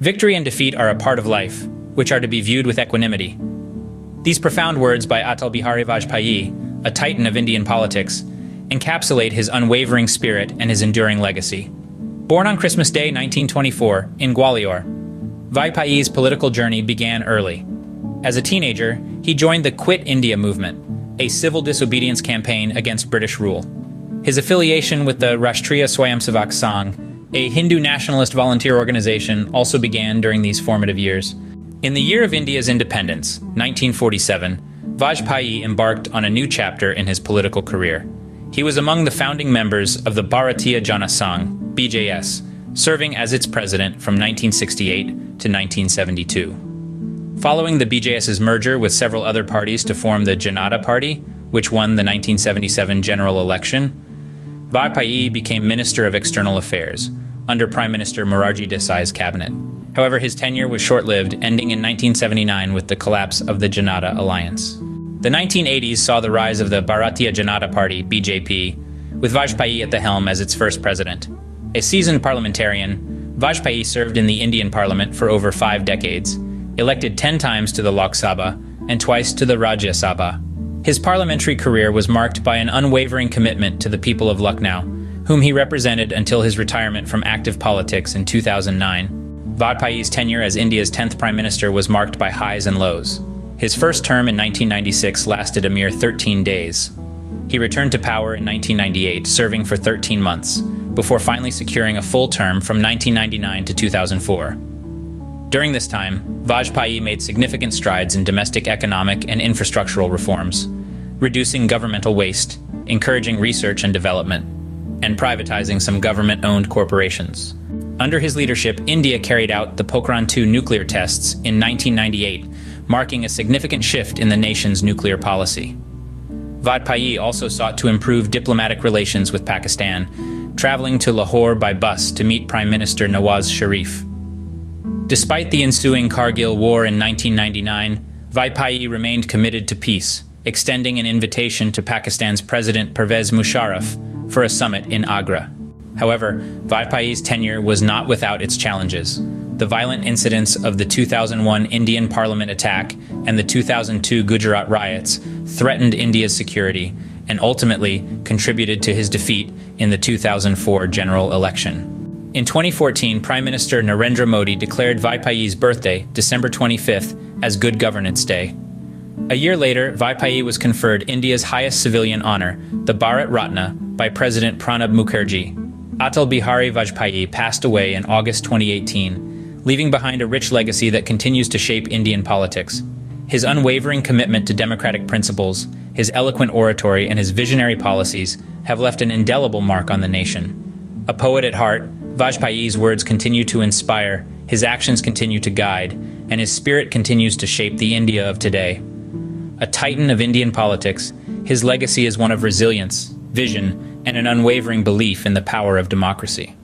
Victory and defeat are a part of life, which are to be viewed with equanimity. These profound words by Atal Bihari Vajpayee, a titan of Indian politics, encapsulate his unwavering spirit and his enduring legacy. Born on Christmas Day 1924 in Gwalior, Vajpayee's political journey began early. As a teenager, he joined the Quit India movement, a civil disobedience campaign against British rule. His affiliation with the Rashtriya Swayamsevak Sangh, a Hindu nationalist volunteer organization, also began during these formative years. In the year of India's independence, 1947, Vajpayee embarked on a new chapter in his political career. He was among the founding members of the Bharatiya Jana Sangh, BJS, serving as its president from 1968 to 1972. Following the BJS's merger with several other parties to form the Janata Party, which won the 1977 general election, Vajpayee became Minister of External Affairs under Prime Minister Morarji Desai's cabinet. However, his tenure was short-lived, ending in 1979 with the collapse of the Janata Alliance. The 1980s saw the rise of the Bharatiya Janata Party, BJP, with Vajpayee at the helm as its first president. A seasoned parliamentarian, Vajpayee served in the Indian parliament for over five decades, elected 10 times to the Lok Sabha and twice to the Rajya Sabha, his parliamentary career was marked by an unwavering commitment to the people of Lucknow, whom he represented until his retirement from active politics in 2009. Vajpayee's tenure as India's 10th Prime Minister was marked by highs and lows. His first term in 1996 lasted a mere 13 days. He returned to power in 1998, serving for 13 months, before finally securing a full term from 1999 to 2004. During this time, Vajpayee made significant strides in domestic economic and infrastructural reforms, reducing governmental waste, encouraging research and development, and privatizing some government-owned corporations. Under his leadership, India carried out the Pokhran-2 nuclear tests in 1998, marking a significant shift in the nation's nuclear policy. Vajpayee also sought to improve diplomatic relations with Pakistan, traveling to Lahore by bus to meet Prime Minister Nawaz Sharif. Despite the ensuing Kargil War in 1999, Vajpayee remained committed to peace, extending an invitation to Pakistan's President Pervez Musharraf for a summit in Agra. However, Vajpayee's tenure was not without its challenges. The violent incidents of the 2001 Indian parliament attack and the 2002 Gujarat riots threatened India's security and ultimately contributed to his defeat in the 2004 general election. In 2014, Prime Minister Narendra Modi declared Vajpayee's birthday, December 25th, as Good Governance Day. A year later, Vajpayee was conferred India's highest civilian honor, the Bharat Ratna, by President Pranab Mukherjee. Atal Bihari Vajpayee passed away in August 2018, leaving behind a rich legacy that continues to shape Indian politics. His unwavering commitment to democratic principles, his eloquent oratory, and his visionary policies have left an indelible mark on the nation. A poet at heart, Vajpayee's words continue to inspire, his actions continue to guide, and his spirit continues to shape the India of today. A titan of Indian politics, his legacy is one of resilience, vision, and an unwavering belief in the power of democracy.